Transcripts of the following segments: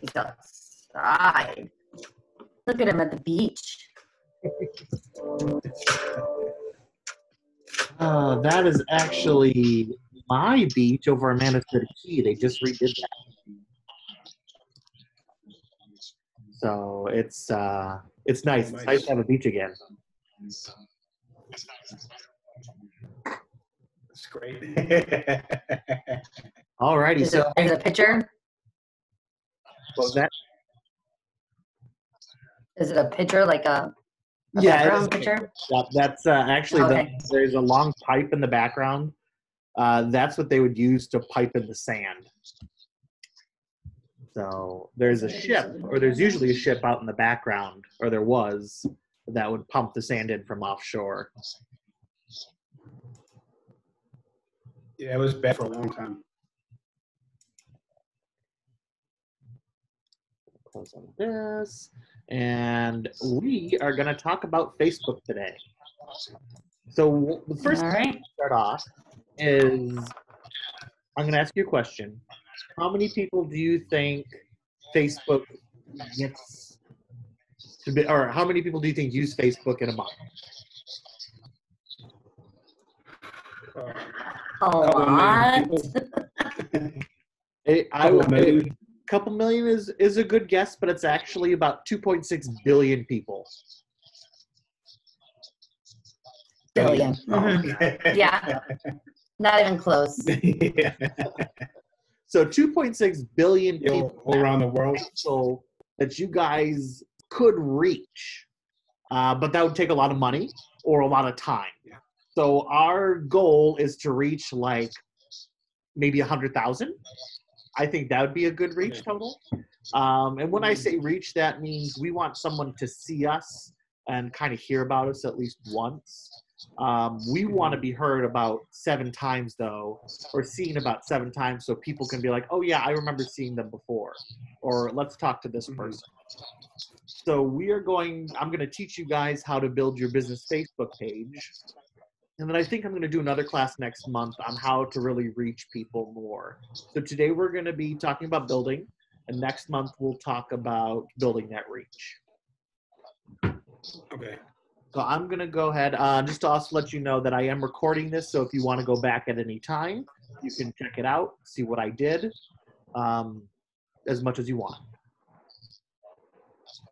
He's outside. Look at him at the beach. Uh, that is actually my beach over in Manasota Key. They just redid that. So it's uh, it's nice. It's nice to have a beach again. It's great. All righty. so is it a picture? What was that? Is it a picture like a, a Yeah, background is. picture? Yeah, that's uh, actually Okay. the, there's a long pipe in the background. Uh, that's what they would use to pipe in the sand. So there's a ship, or there's usually a ship out in the background, or there was, that would pump the sand in from offshore. yeah, it was bad for a long time. Close on this. And we are going to talk about Facebook today. So the first All thing right. to start off is I'm going to ask you a question. How many people do you think Facebook gets to be, or how many people do you think use Facebook in a month? Uh, A couple million lot. people. I, I Couple million. is is a good guess, but it's actually about 2.6 billion people. Billion. Mhm. Yeah. Not even close. yeah. So 2.6 billion people all around the world. so that you guys could reach, uh, but that would take a lot of money or a lot of time. Yeah. So our goal is to reach like maybe a hundred thousand. I think that would be a good reach total. Um, and when I say reach, that means we want someone to see us and kind of hear about us at least once. Um, we want to be heard about seven times though, or seen about seven times, so people can be like, "Oh yeah, I remember seeing them before," or "Let's talk to this Mhm. person." So we are going. I'm going to teach you guys how to build your business Facebook page, and then I think I'm going to do another class next month on how to really reach people more. So today we're going to be talking about building, and next month we'll talk about building that reach. Okay. So I'm gonna go ahead, uh, just to also let you know that I am recording this. So if you want to go back at any time, you can check it out, see what I did, um, as much as you want.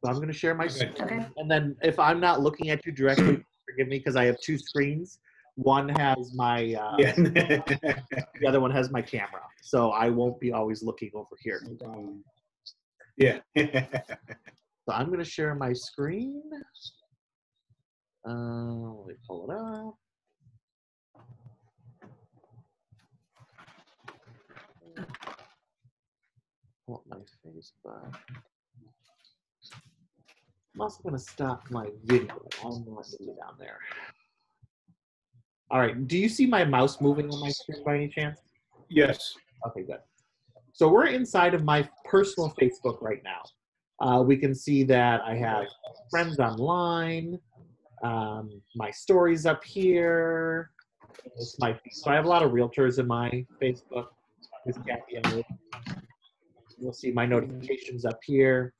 So I'm gonna share my Okay. screen, Okay. and then if I'm not looking at you directly, forgive me because I have two screens. One has my, uh, Yeah. the other one has my camera, so I won't be always looking over here. Yeah. So I'm gonna share my screen. Uh, let me pull it up. Pull up my Facebook. I'm also gonna stop my video. I'm not gonna down there. All right. Do you see my mouse moving on my screen by any chance? yes. Okay, good. So we're inside of my personal Facebook right now. Uh, we can see that I have friends online, um, my stories up here. It's my so I have a lot of realtors in my Facebook. Is Kathy You'll see my notifications up here.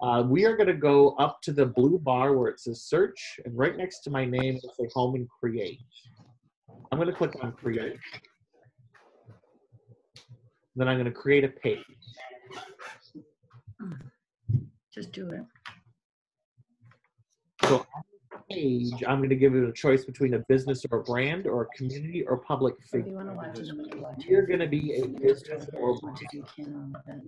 Uh, we are going to go up to the blue bar where it says search, and right next to my name it'll say home and create. I'm going to click on create. Then I'm going to create a page. Just do it. So on the page, I'm going to give it a choice between a business or a brand or a community or public you figure. want to watch it, nobody watch You're going to be a business or As much as you can on that.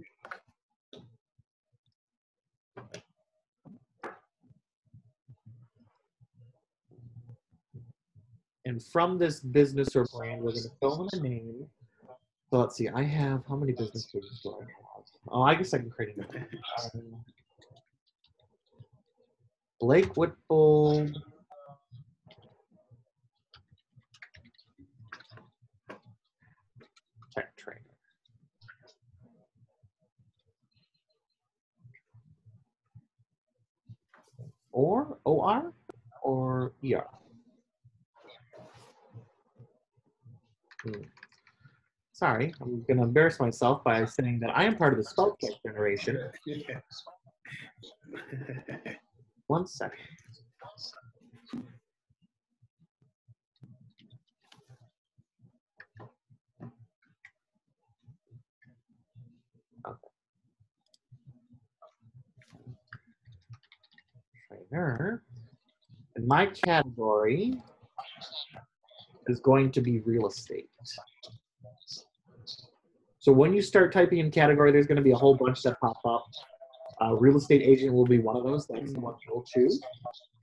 And from this business or brand, we're going to fill in a name. So let's see. I have how many business do I have? Oh, I guess I can create a new one. Blake Whitfold. Tech trainer. Or OR or ER. Hmm. Sorry, I'm going to embarrass myself by saying that I am part of the spell check generation. One second. Okay. Trainer. And my category is going to be real estate. So when you start typing in category, there's going to be a whole bunch that pop up. Uh, real estate agent will be one of those. That's the one you'll choose.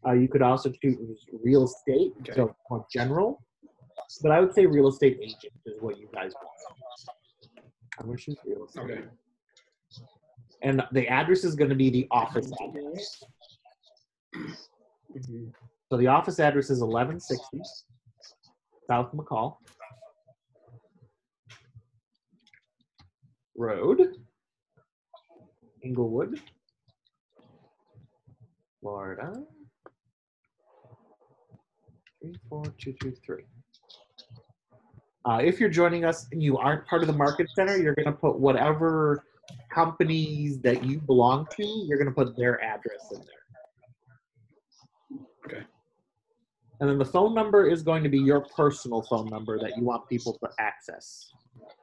Uh, you could also choose real estate, Okay. so more general. But I would say real estate agent is what you guys want. I'm going to choose real estate. Okay. And the address is going to be the office address. Mhm. So the office address is 1160 South McCall Road, Englewood, Florida. 34223. Uh, if you're joining us and you aren't part of the market center, you're going to put whatever companies that you belong to, you're going to put their address in there. Okay. And then the phone number is going to be your personal phone number that you want people to access.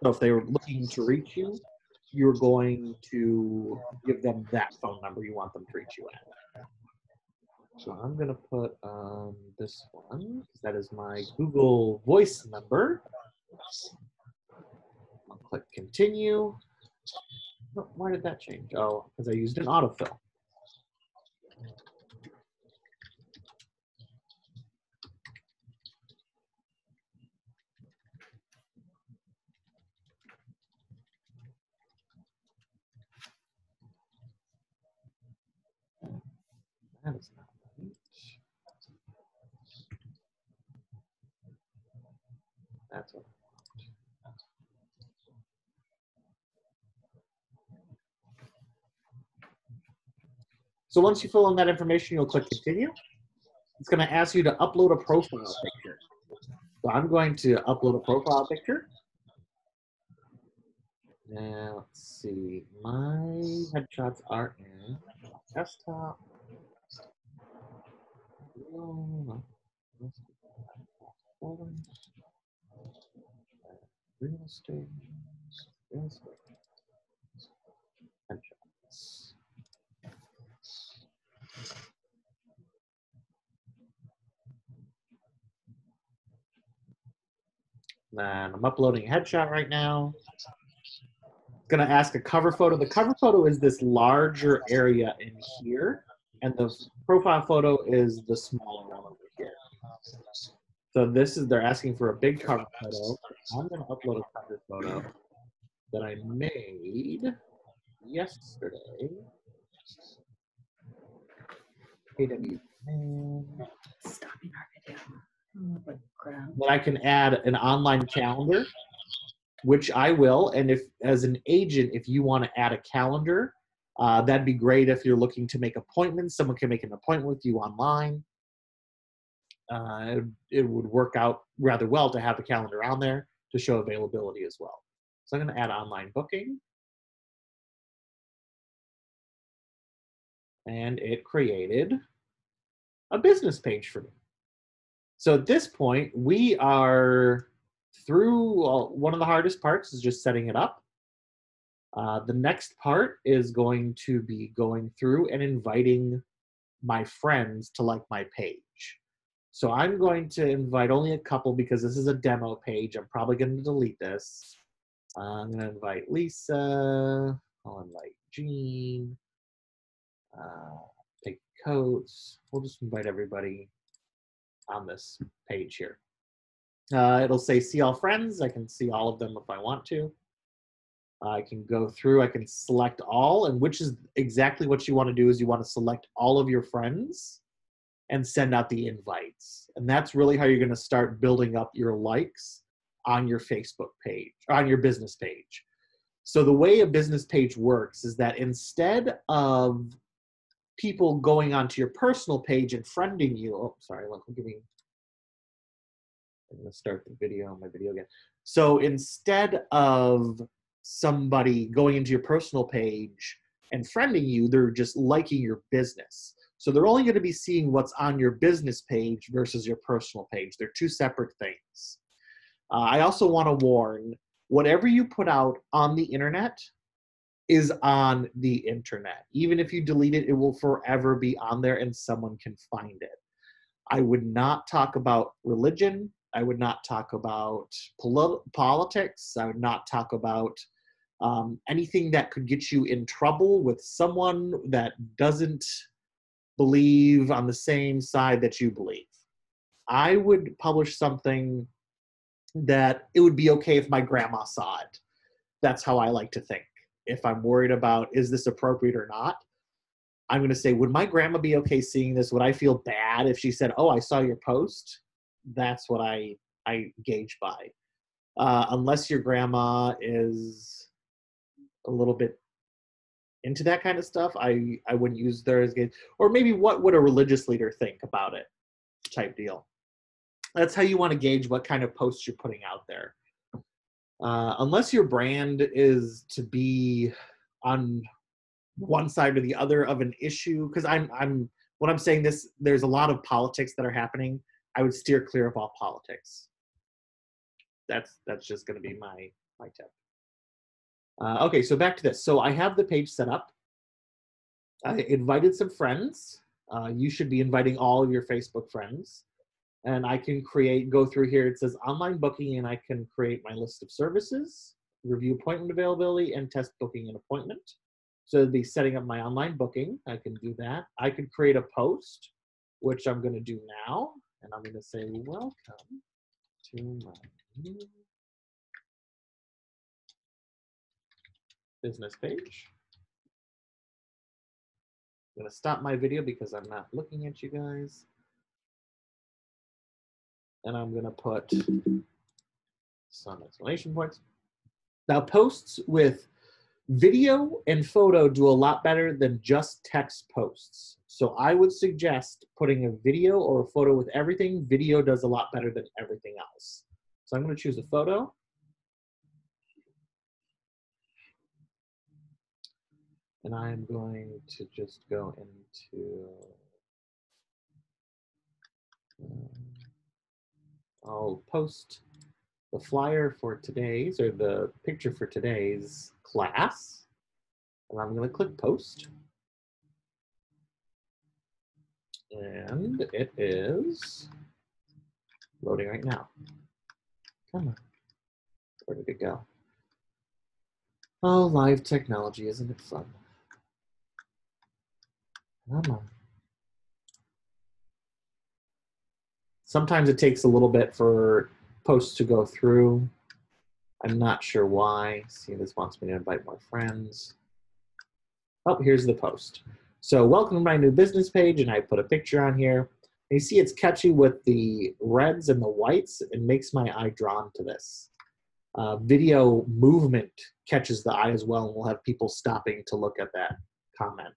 So if they were looking to reach you, you're going to give them that phone number you want them to reach you at. So I'm going to put um, this one, 'cause that is my Google Voice number. I'll click continue. Oh, Why did that change? Oh, because I used an autofill. That is what So once you fill in that information, you'll click continue. It's going to ask you to upload a profile picture. So I'm going to upload a profile picture. Now, let's see. My headshots are in desktop. Real estate. Real estate. And I'm uploading a headshot right now. Going to ask a cover photo. The cover photo is this larger area in here, and the profile photo is the smaller one over here. So this is they're asking for a big cover photo. I'm going to upload a cover photo that I made yesterday. KW. Stopping our video. Then I can add an online calendar, which I will. And if, as an agent, if you want to add a calendar, uh, that'd be great. If you're looking to make appointments, someone can make an appointment with you online. Uh, it, it would work out rather well to have the calendar on there to show availability as well. So I'm going to add online booking. And it created a business page for me. So at this point, we are through well, one of the hardest parts is just setting it up. Uh, the next part is going to be going through and inviting my friends to like my page. So I'm going to invite only a couple because this is a demo page. I'm probably going to delete this. Uh, I'm going to invite Lisa. I'll invite Jean. Uh, take coats. We'll just invite everybody on this page here. Uh, it'll say see all friends. I can see all of them if I want to. I can go through, I can select all, and which is exactly what you want to do is you want to select all of your friends and send out the invites. And that's really how you're going to start building up your likes on your Facebook page, on your business page. So the way a business page works is that instead of people going onto your personal page and friending you, oh, sorry, let me give me, I'm going to start the video, my video again. So instead of somebody going into your personal page and friending you, they're just liking your business. So they're only going to be seeing what's on your business page versus your personal page. They're two separate things. Uh, I also want to warn whatever you put out on the internet is on the internet. Even if you delete it, it will forever be on there and someone can find it. I would not talk about religion. I would not talk about poli- politics. I would not talk about um, anything that could get you in trouble with someone that doesn't believe on the same side that you believe. I would publish something that it would be okay if my grandma saw it. That's how I like to think. If I'm worried about is this appropriate or not, I'm going to say, would my grandma be okay seeing this? Would I feel bad if she said, "Oh, I saw your post"? That's what I I gauge by. Uh, unless your grandma is a little bit into that kind of stuff, I I wouldn't use there as gauge. Or maybe what would a religious leader think about it? Type deal. That's how you want to gauge what kind of posts you're putting out there. Uh, unless your brand is to be on one side or the other of an issue, because I'm I'm when I'm saying this, there's a lot of politics that are happening. I would steer clear of all politics. That's that's just going to be my my tip. Uh, okay, so back to this. So I have the page set up. I invited some friends. Uh, you should be inviting all of your Facebook friends. And I can create, go through here. It says online booking, and I can create my list of services, review appointment availability, and test booking an appointment. So it'd be setting up my online booking. I can do that. I could create a post, which I'm going to do now. And I'm going to say, welcome to my business page. I'm to stop my video because I'm not looking at you guys. And I'm going to put some exclamation points. Now, posts with Video and photo do a lot better than just text posts. So I would suggest putting a video or a photo with everything. Video does a lot better than everything else. So I'm going to choose a photo. And I'm going to just go into, um, I'll post the flyer for today's or the picture for today's class. And I'm going to click post. And it is loading right now. Come on. Where did it go? Oh, live technology, isn't it fun? On. Sometimes it takes a little bit for posts to go through. I'm not sure why. See, this wants me to invite more friends. Oh, here's the post. So welcome to my new business page, and I put a picture on here. And you see it's catchy with the reds and the whites. It makes my eye drawn to this. Uh, video movement catches the eye as well, and we'll have people stopping to look at that comment.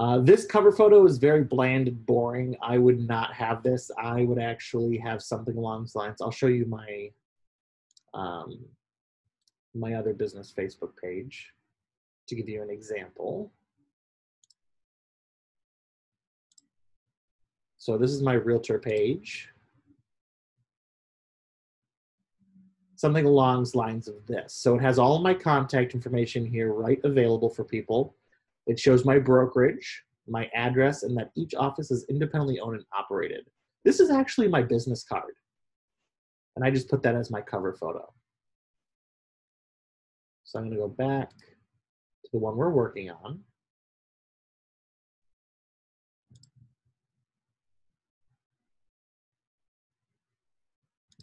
Uh, this cover photo is very bland and boring. I would not have this. I would actually have something along those lines. I'll show you my um, my other business Facebook page to give you an example. So this is my realtor page. Something along lines of this. So it has all my contact information here right available for people. It shows my brokerage, my address, and that each office is independently owned and operated. This is actually my business card. And I just put that as my cover photo. So I'm going to go back to the one we're working on.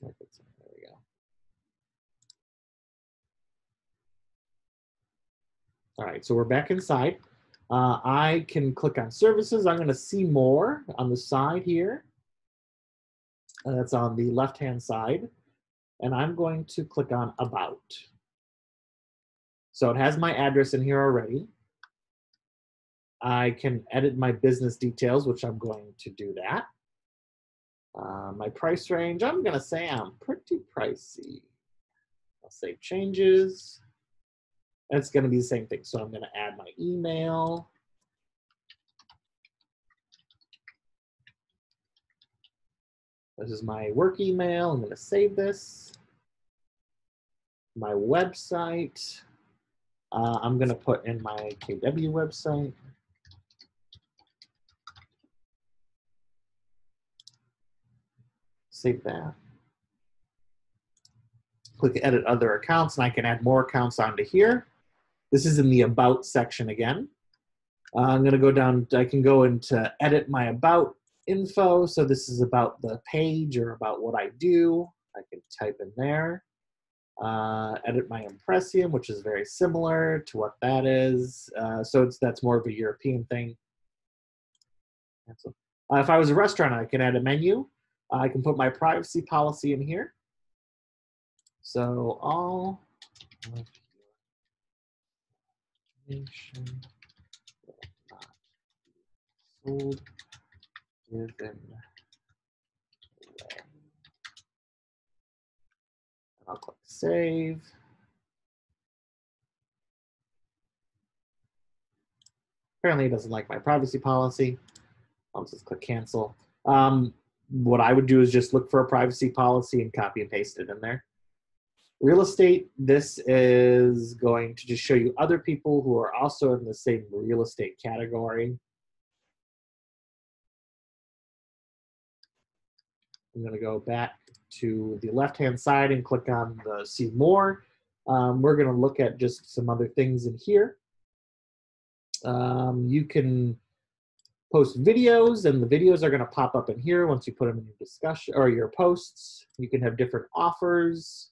There we go. All right, so we're back inside. Uh, I can click on services. I'm going to see more on the side here. Uh, that's on the left-hand side. And I'm going to click on about. So it has my address in here already. I can edit my business details, which I'm going to do that. Uh, my price range, I'm going to say I'm pretty pricey. I'll say changes. And it's going to be the same thing. So I'm going to add my email. This is my work email. I'm going to save this. My website. Uh, I'm going to put in my KW website. Save that. Click edit other accounts and I can add more accounts onto here. This is in the about section again. Uh, I'm going to go down, I can go into edit my about info. So this is about the page or about what I do. I can type in there. Uh, edit my impressum, which is very similar to what that is. Uh, so it's that's more of a European thing. Uh, if I was a restaurant, I can add a menu. I can put my privacy policy in here. So all not sold, given away. I'll click save. Apparently it doesn't like my privacy policy. I'll just click cancel. Um, what I would do is just look for a privacy policy and copy and paste it in there. Real estate, this is going to just show you other people who are also in the same real estate category. I'm going to go back to the left-hand side and click on the see more. Um, we're going to look at just some other things in here. Um, you can post videos and the videos are going to pop up in here once you put them in your discussion or your posts. You can have different offers.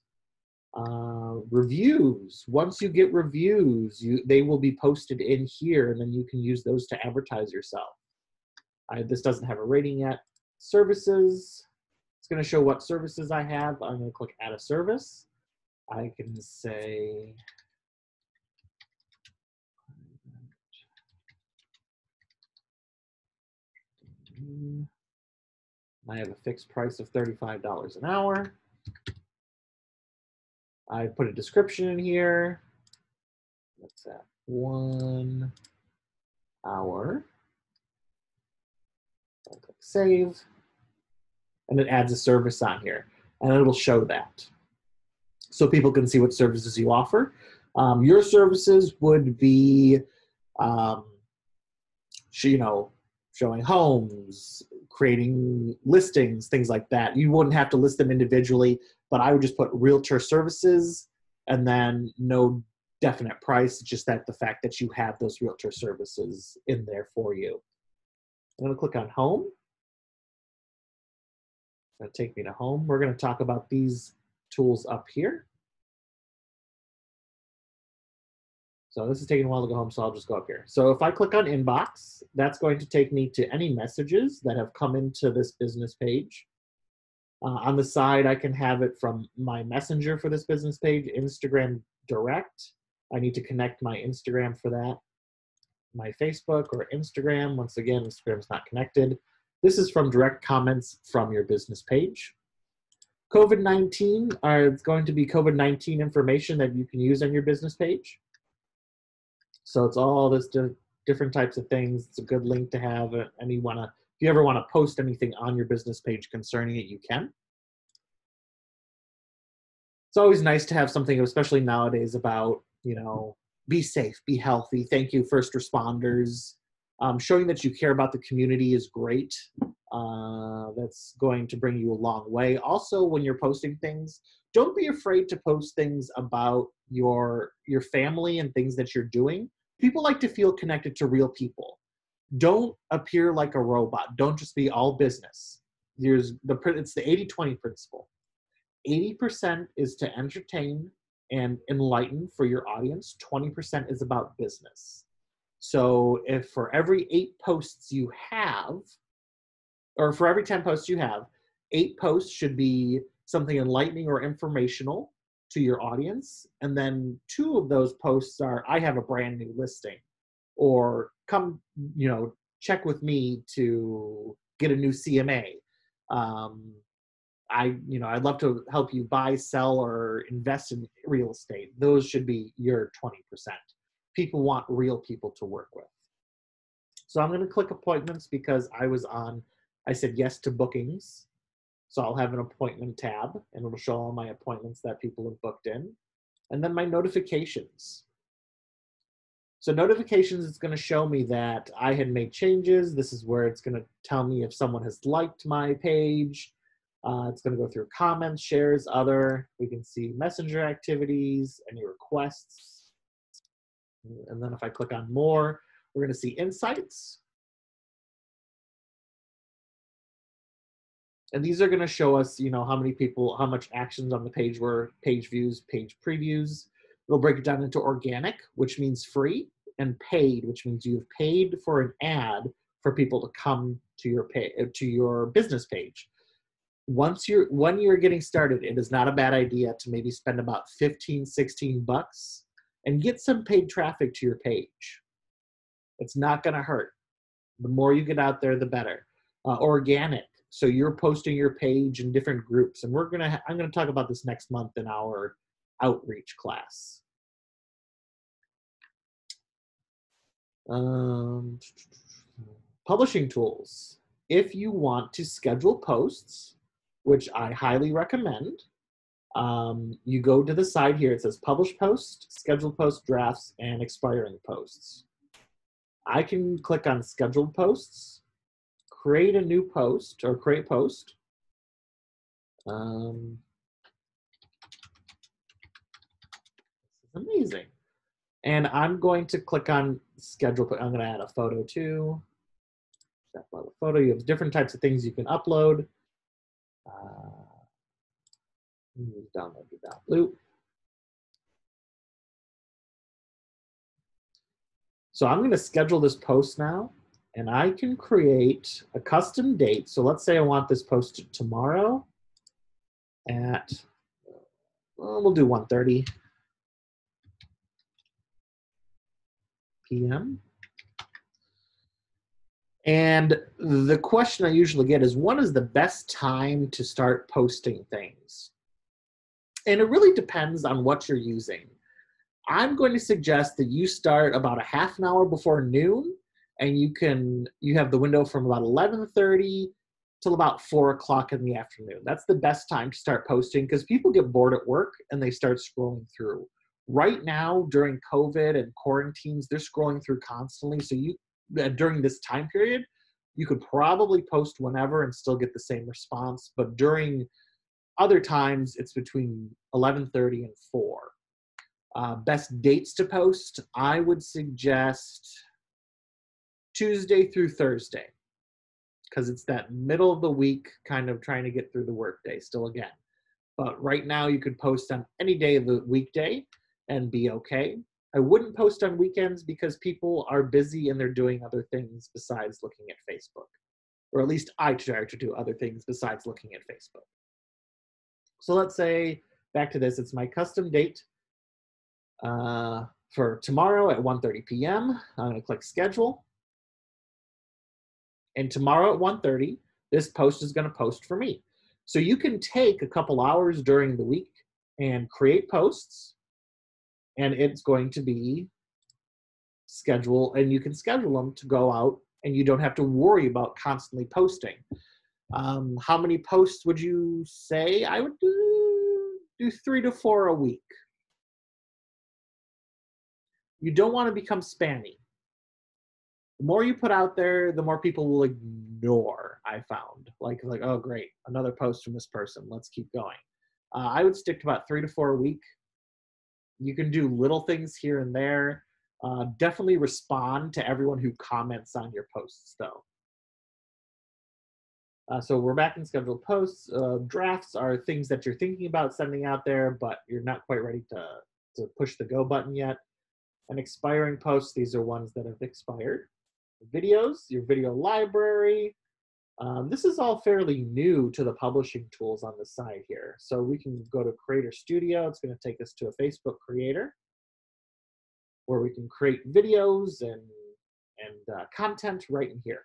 Uh, reviews. Once you get reviews, you they will be posted in here, and then you can use those to advertise yourself. I, this doesn't have a rating yet. Services. It's going to show what services I have. I'm going to click Add a Service. I can say I have a fixed price of $35 an hour. I put a description in here. What's that? One hour. I'll click save. And it adds a service on here. And it'll show that. So people can see what services you offer. Um, your services would be, um, you know, showing homes, creating listings, things like that. You wouldn't have to list them individually, but I would just put realtor services and then no definite price, just that the fact that you have those realtor services in there for you. I'm going to click on home. To take me to home. We're going to talk about these tools up here. So this is taking a while to go home, so I'll just go up here. So if I click on inbox, that's going to take me to any messages that have come into this business page. Uh, on the side, I can have it from my messenger for this business page, Instagram direct. I need to connect my Instagram for that. My Facebook or Instagram, once again, Instagram's not connected. This is from direct comments from your business page. COVID 19 are going to be COVID 19 information that you can use on your business page. So it's all this di- different types of things. It's a good link to have. uh, And you want to, if you ever want to post anything on your business page concerning it, you can. It's always nice to have something, especially nowadays, about, you know, be safe, be healthy. Thank you, first responders. Um, showing that you care about the community is great. Uh, that's going to bring you a long way. Also, when you're posting things, don't be afraid to post things about your your family and things that you're doing people like to feel connected to real people don't appear like a robot. Don't just be all business. There's the it's the 80-20 principle. 80% is to entertain and enlighten for your audience. 20% is about business. So if for every eight posts you have or for every 10 posts you have eight posts should be something enlightening or informational to your audience and then two of those posts are i have a brand new listing or come you know check with me to get a new cma um, i you know i'd love to help you buy sell or invest in real estate. Those should be your 20% people want real people to work with. So i'm going to click appointments because i was on i said yes to bookings. So I'll have an appointment tab and it'll show all my appointments that people have booked in. And then my notifications. So notifications is going to show me that I had made changes. This is where it's going to tell me if someone has liked my page. Uh, it's going to go through comments, shares, other. We can see messenger activities, any requests. And then if I click on more, we're going to see insights. and these are going to show us you know how many people how much actions on the page were page views page previews it'll break it down into organic which means free and paid which means you've paid for an ad for people to come to your pay to your business page. Once you're when you're getting started it is not a bad idea to maybe spend about 15 16 bucks and get some paid traffic to your page. It's not going to hurt. The more you get out there the better. Uh, organic. So you're posting your page in different groups and we're gonna ha- i'm gonna talk about this next month in our outreach class um, publishing tools if you want to schedule posts which i highly recommend um, you go to the side here it says publish post schedule post drafts and expiring posts i can click on scheduled posts create a new post or create post. Um, this is amazing. And I'm going to click on schedule. I'm going to add a photo too. Upload photo. You have different types of things you can upload. Uh, download the loop. So I'm going to schedule this post now and I can create a custom date. So let's say I want this posted tomorrow at well, we'll do 1.30 p.m. And the question I usually get is when is the best time to start posting things? And it really depends on what you're using. I'm going to suggest that you start about a half an hour before noon and you can you have the window from about 11:30 till about 4 o'clock in the afternoon. That's the best time to start posting because people get bored at work and they start scrolling through. Right now during COVID and quarantines, they're scrolling through constantly. So you during this time period, you could probably post whenever and still get the same response. But during other times, it's between 11:30 and 4. Uh, best dates to post, I would suggest Tuesday through Thursday because it's that middle of the week kind of trying to get through the workday still again. But right now, you could post on any day of the weekday and be okay. I wouldn't post on weekends because people are busy and they're doing other things besides looking at Facebook. Or at least I try to do other things besides looking at Facebook. So let's say, back to this, it's my custom date uh, for tomorrow at 1.30 p.m. I'm gonna click schedule. And tomorrow at 1.30, this post is gonna post for me. So you can take a couple hours during the week and create posts and it's going to be schedule and you can schedule them to go out and you don't have to worry about constantly posting. Um, how many posts would you say? I would do do three to four a week. You don't want to become spammy. The more you put out there the more people will ignore i found. Like like oh great another post from this person let's keep going. Uh, i would stick to about three to four a week you can do little things here and there. Uh, definitely respond to everyone who comments on your posts, though. Uh, so we're back in scheduled posts. Uh, drafts are things that you're thinking about sending out there, but you're not quite ready to, to push the go button yet. And expiring posts, these are ones that have expired. Videos, your video library, um, this is all fairly new to the publishing tools on the side here. So we can go to Creator Studio. It's going to take us to a Facebook Creator where we can create videos and, and uh, content right in here.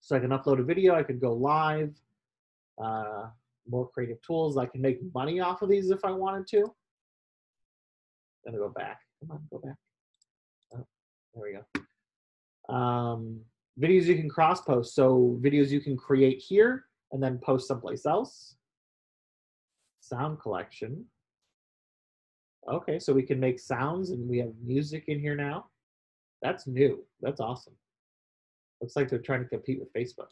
So I can upload a video. I can go live. Uh, more creative tools. I can make money off of these if I wanted to. Gonna go back. Come on, go back. Oh, there we go. Um, videos you can cross post. So videos you can create here and then post someplace else. Sound collection. Okay, so we can make sounds and we have music in here now. That's new. That's awesome. Looks like they're trying to compete with Facebook.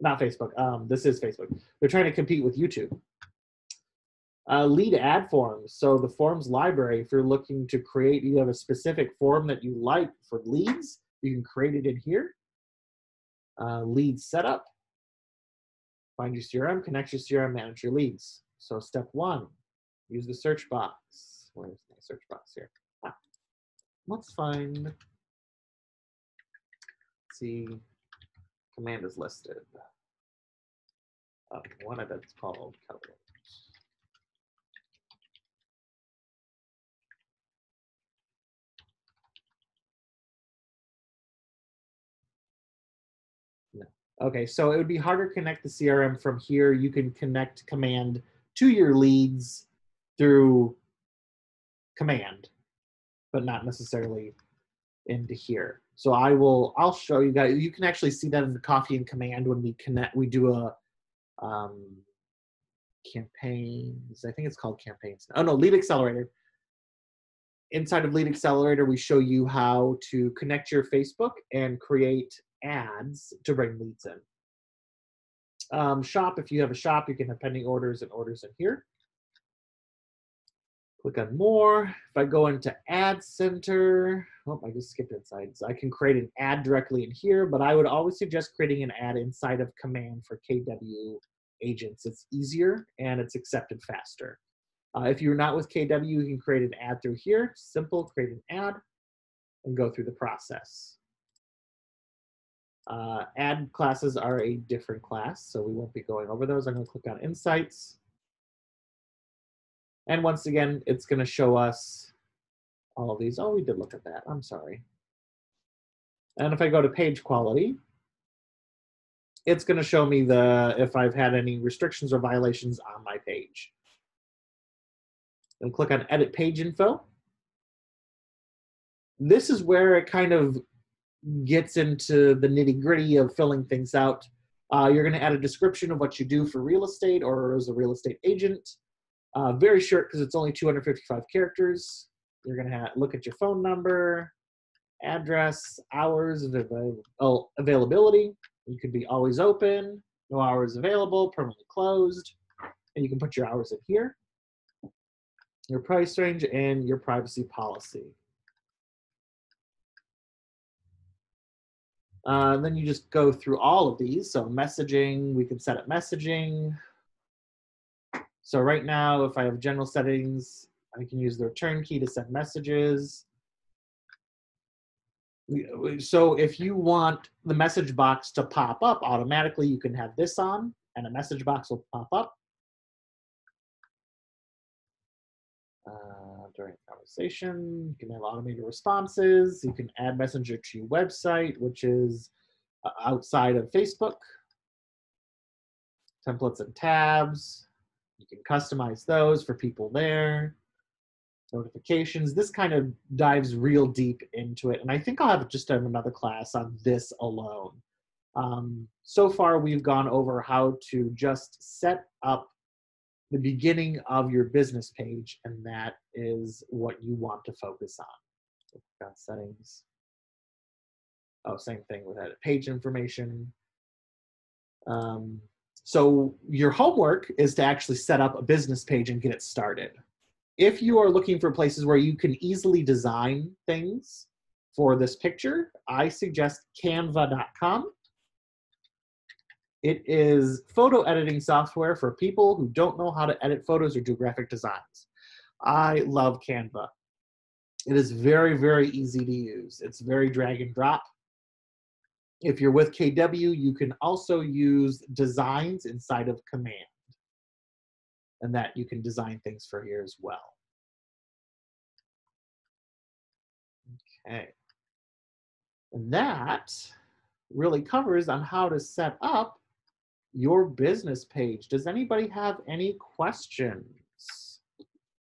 Not Facebook. Um, this is Facebook. They're trying to compete with YouTube. Uh, lead ad forms. So the forms library, if you're looking to create, you have a specific form that you like for leads, you can create it in here. Uh, lead setup. Find your CRM, connect your CRM, manage your leads. So step one, use the search box. Where's my search box here? Ah, let's find, let's see, command is listed. Uh, one of it's called Kelly. Okay, so it would be harder to connect the CRM from here. You can connect command to your leads through command, but not necessarily into here. So I will, I'll show you guys, you can actually see that in the coffee and command when we connect, we do a um, campaigns, I think it's called campaigns. Oh no, lead accelerator. Inside of lead accelerator, we show you how to connect your Facebook and create ads to bring leads in. Um, shop, if you have a shop, you can have pending orders and orders in here. Click on more. If I go into Ad Center, oh, I just skipped inside. So I can create an ad directly in here, but I would always suggest creating an ad inside of Command for KW agents. It's easier and it's accepted faster. Uh, if you're not with KW, you can create an ad through here. Simple, create an ad and go through the process. Uh, ad classes are a different class, so we won't be going over those. I'm going to click on Insights. And once again, it's going to show us all of these. Oh, we did look at that. I'm sorry. And if I go to page quality, it's going to show me the if I've had any restrictions or violations on my page. And click on edit page info. This is where it kind of gets into the nitty gritty of filling things out. Uh, you're going to add a description of what you do for real estate or as a real estate agent. Uh, very short because it's only 255 characters. You're going to look at your phone number, address, hours of avail- oh, availability. You could be always open, no hours available, permanently closed. And you can put your hours in here, your price range, and your privacy policy. Uh, then you just go through all of these. So messaging, we can set up messaging. So right now, if I have general settings, I can use the return key to send messages. So if you want the message box to pop up automatically, you can have this on and a message box will pop up. Uh, during the conversation, you can have automated responses. You can add Messenger to your website, which is uh, outside of Facebook. Templates and tabs. You can customize those for people there notifications. This kind of dives real deep into it. And I think I'll have just another class on this alone. Um, so far, we've gone over how to just set up the beginning of your business page, and that is what you want to focus on. So settings. Oh, same thing with edit page information. Um, so your homework is to actually set up a business page and get it started if you are looking for places where you can easily design things for this picture, I suggest canva.com. It is photo editing software for people who don't know how to edit photos or do graphic designs. I love Canva. It is very, very easy to use. It's very drag and drop. If you're with KW, you can also use designs inside of Command and that you can design things for here as well. Okay. And that really covers on how to set up your business page. Does anybody have any questions?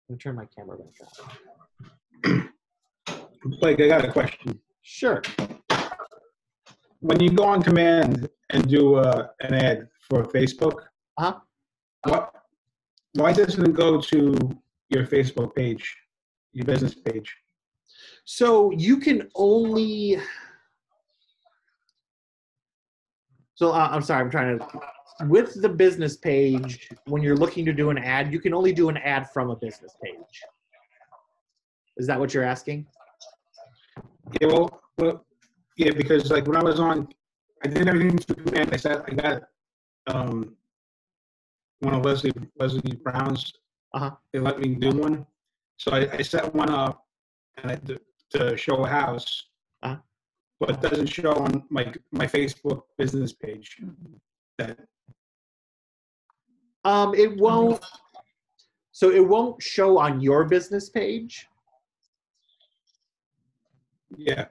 Let me turn my camera back on. Blake, I got a question. Sure. When you go on command and do uh, an ad for Facebook, Uh-huh. what, why doesn't it go to your Facebook page, your business page? So you can only. So uh, I'm sorry, I'm trying to. With the business page, when you're looking to do an ad, you can only do an ad from a business page. Is that what you're asking? Yeah, well, well, yeah, because like when I was on, I did everything through command. I said I got um one of Leslie Leslie Brown's. Uh-huh. They let me do one, so I, I set one up and I to, to show a house, Uh-huh. but it doesn't show on my my Facebook business page. That Um, it won't. So it won't show on your business page. yeah,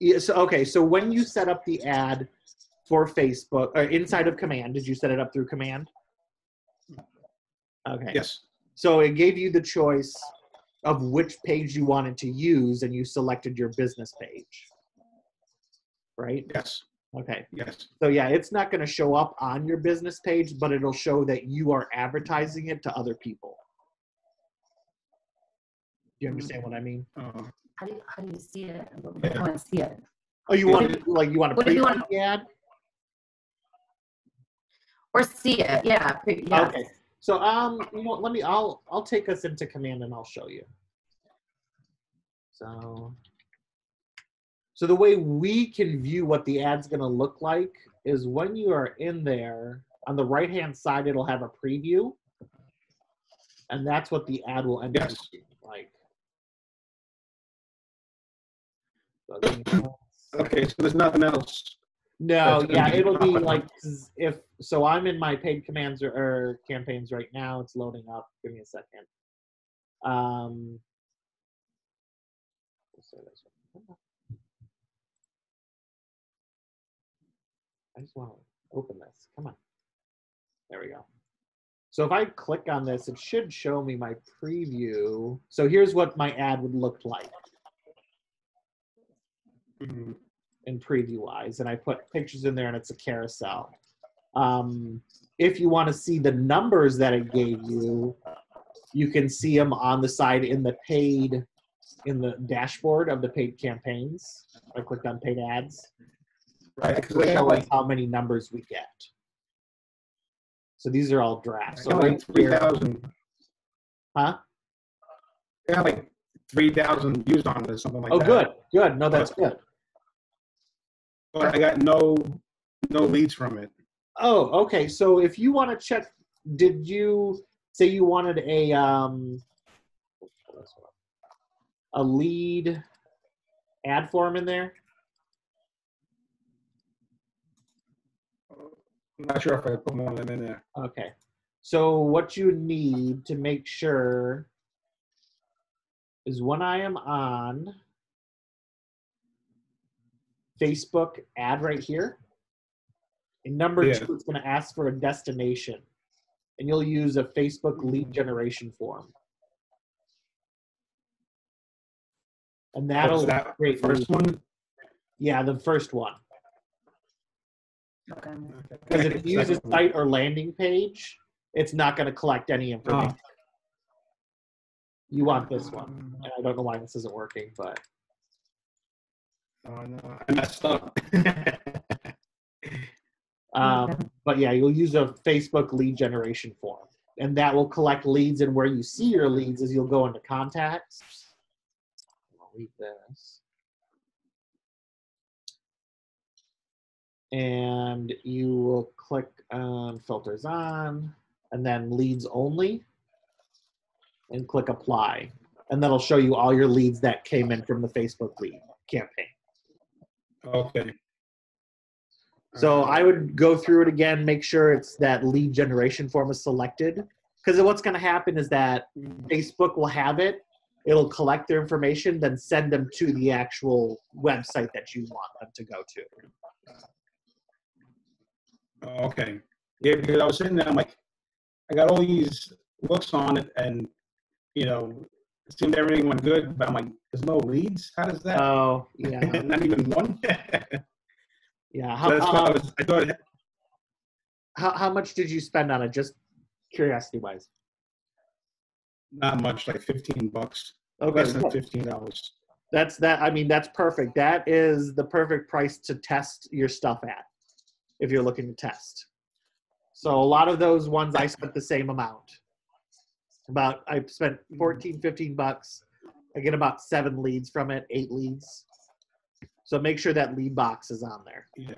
Yeah, so okay, so when you set up the ad for Facebook or inside of Command, did you set it up through Command? Okay. yes, So it gave you the choice of which page you wanted to use, and you selected your business page. Right? yes, Okay. yes. So yeah, it's not going to show up on your business page, but it'll show that you are advertising it to other people. Do you understand what I mean? Uh, How do you, how do you see it? I want to see it. Oh, you want to like you want to What preview want- the ad? Or see it, yeah. pre- yeah. Okay. So um, you know, let me. I'll I'll take us into command and I'll show you. So. So the way we can view what the ad's going to look like is when you are in there, on the right hand side, it'll have a preview, and that's what the ad will end up Yes. looking like. So give me one okay, so there's nothing else No, yeah, it'll be like if so. I'm in my paid commands or, or campaigns right now. It's loading up. Give me a second. Um, let's say this one. I just want to open this. Come on. There we go. So if I click on this, it should show me my preview. So here's what my ad would look like Mhm. in preview wise and I put pictures in there and it's a carousel. Um, if you want to see the numbers that it gave you, you can see them on the side in the paid, in the dashboard of the paid campaigns. I clicked on paid ads. Right, because show us like, how many numbers we get. So these are all drafts. So right like three thousand. huh? They have like three thousand views on it or something like Oh, that. good, good. No, that's good. But I got no, no leads from it. Oh, okay. So if you want to check, did you say you wanted a um a lead ad form in there? I'm not sure if I put more of them in there. Okay. So what you need to make sure is when I am on Facebook ad right here, in number Yeah. two, it's going to ask for a destination. And you'll use a Facebook lead generation form. And oh, that'll What's that create first one? Yeah, the first one. Okay. Because if you use a site or landing page, it's not going to collect any information. Oh. You want this one. And I don't know why this isn't working, but Oh, no, I messed up. um, but yeah, you'll use a Facebook lead generation form, and that will collect leads. And where you see your leads is you'll go into contacts. I'll leave this, and you will click on filters on, and then leads only, and click apply, and that'll show you all your leads that came in from the Facebook lead campaign. okay. So I would go through it again, make sure it's that lead generation form is selected. Because what's going to happen is that Facebook will have it, it'll collect their information, then send them to the actual website that you want them to go to. Oh, okay. Yeah, because I was sitting there, I'm like, I got all these looks on it, and you know, it seemed everything went good, but I'm like, there's no leads. How does that? Oh, yeah. Not even one. Yeah. How, that's why I was. I thought. it- how, how much did you spend on it? Just curiosity wise. Not much, like 15 bucks. Okay. Less than 15 dollars. That's that. I mean, that's perfect. That is the perfect price to test your stuff at if you're looking to test. So a lot of those ones I spent the same amount. About I spent 14, 15 bucks. I get about seven leads from it, eight leads. So make sure that lead box is on there. Yeah.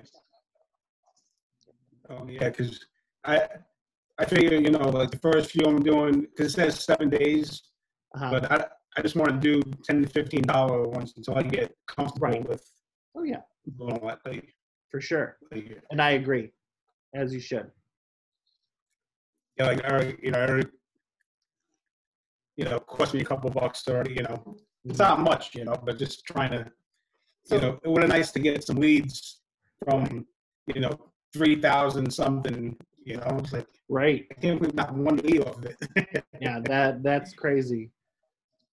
Oh yeah, because I I figure you know like the first few I'm doing because it says seven days, Uh-huh. but I I just want to do 10 to 15 dollar ones until I get comfortable Right. with oh yeah. Like, for sure. And I agree, as you should. yeah, like I you know, I already, you know, cost me a couple bucks already. You know, it's not much, you know, but just trying to, you know, it would have nice to get some leads from, you know, three thousand something. You know, like Right. I can't believe not one lead off of it. Yeah, that that's crazy.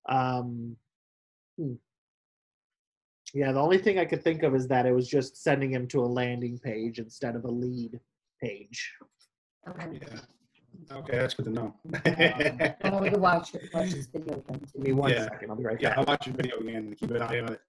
Um, hmm. Yeah, the only thing I could think of is that it was just sending him to a landing page instead of a lead page. Okay. yeah. Okay, that's good to know. I'm going to watch, watch this video again. Give me one Yeah. second, I'll be right yeah, back. I'll watch your video again and keep an eye on it.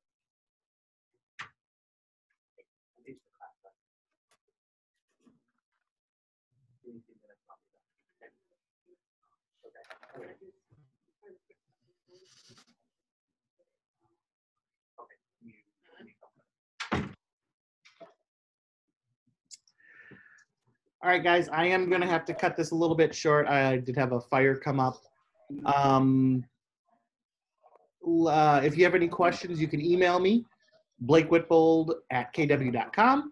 All right, guys, I am gonna have to cut this a little bit short. I did have a fire come up. Um, uh, if you have any questions, you can email me, Blake Whitbold at kw.com.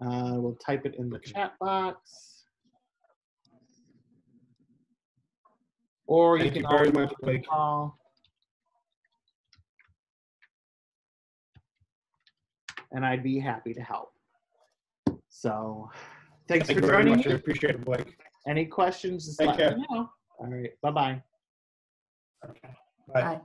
Uh, we'll type it in the chat box. Or you Thank can you very much, Blake. call. And I'd be happy to help. So, thanks Thank for you very joining much. I appreciate it, Blake. Any questions? Just Take let care. me know. All right. Bye bye. Okay. Bye. Bye.